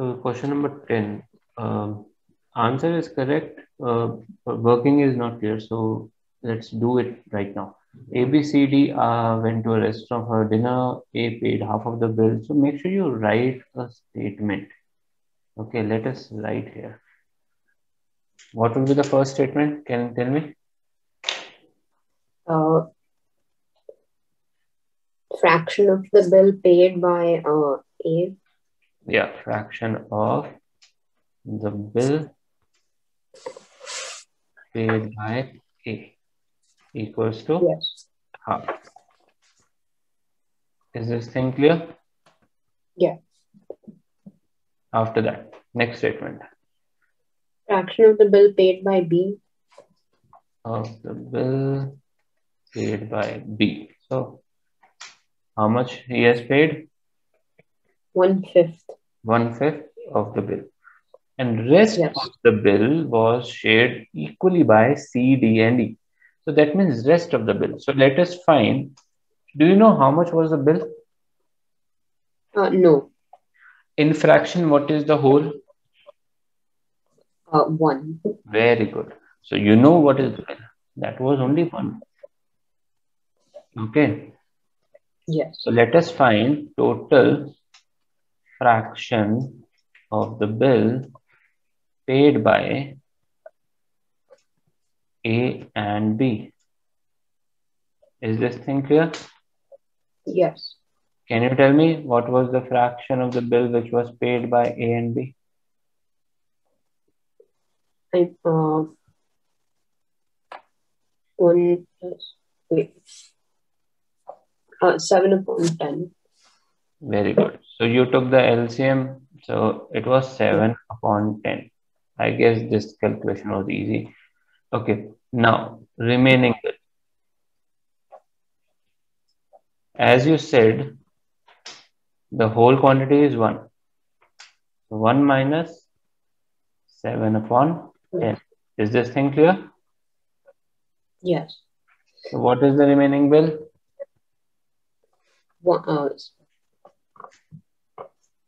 So question number 10. Um, answer is correct. Uh, working is not clear. So let's do it right now. A, B, C, D uh, went to a restaurant for dinner. A paid half of the bill. So make sure you write a statement. Okay, let us write here. What will be the first statement? Can you tell me? Uh, fraction of the bill paid by uh, A. Yeah, fraction of the bill paid by A equals to Yes. half. Is this thing clear? Yeah. After that, next statement Fraction of the bill paid by B. of the bill paid by B. So, how much he has paid? One fifth. One fifth of the bill. And rest Yes. of the bill was shared equally by C, D, and E. So that means rest of the bill. So let us find. Do you know how much was the bill? Uh, no. In fraction, what is the whole? Uh, one. Very good. So you know what is the bill. That was only one. Okay. Yes. So let us find total fraction of the bill paid by A and B. Is this thing clear? Yes. Can you tell me what was the fraction of the bill which was paid by A and B? I, uh, one plus, wait. Uh, seven upon ten. Very good. So you took the LCM. So it was 7 upon 10. I guess this calculation was easy. Okay. Now, remaining bill. As you said, the whole quantity is 1. So 1 minus 7 upon 10. Is this thing clear? Yes. So what is the remaining bill? One, uh,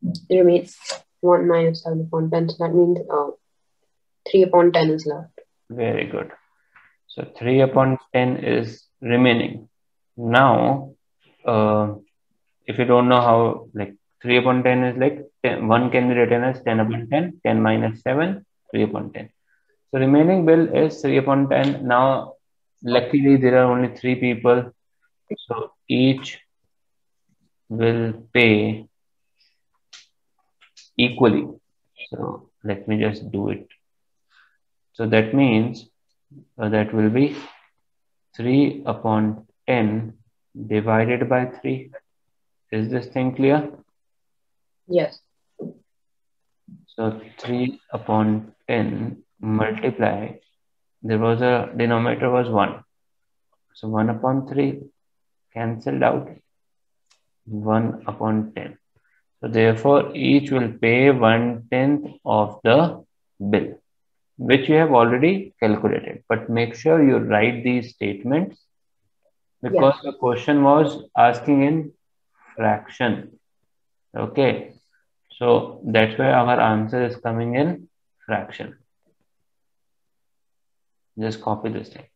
it remains one minus seven upon ten. So that means uh, three upon ten is left. Very good. So 3 upon 10 is remaining. Now, uh, if you don't know how, like 3 upon 10 is like 10, 1 can be written as 10 upon 10, 10 minus 7, 3 upon 10. So remaining bill is 3 upon 10. Now, luckily there are only 3 people. So each will pay equally. So let me just do it. So that means uh, that will be 3 upon 10 divided by 3. Is this thing clear? Yes. So 3 upon 10 multiply. There was a denominator was 1. So 1 upon 3 cancelled out. 1 upon 10. So therefore each will pay one tenth of the bill, which you have already calculated. But make sure you write these statements because the question was asking in fraction. Okay. So that's why our answer is coming in fraction. Just copy this thing.